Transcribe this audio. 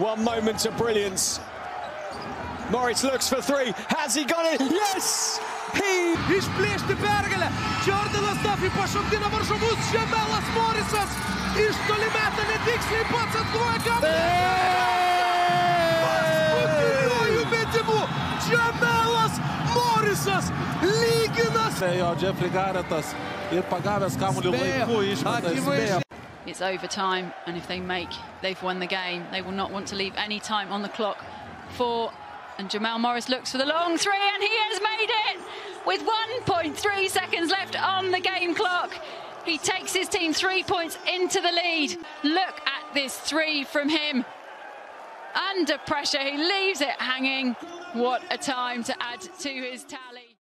One moment of brilliance. Morris looks for three. Has he got it? Yes! He Išplėšti pergalę. Jordanas Duffy pašokdina varžovus. Žemelas Morisas iš toli meta netiksliai pats atkovoja kamuolį. Paskutiniuoju metimu Žemelas Morisas lygina. Jo Jeffrey Garetas ir pagavęs kamuolį Spėjo. laiku išmeta. It's overtime, and if they make, they've won the game. They will not want to leave any time on the clock for. And Jamel Morris looks for the long three, and he has made it with 1.3 seconds left on the game clock. He takes his team three points into the lead. Look at this three from him. Under pressure, he leaves it hanging. What a time to add to his tally.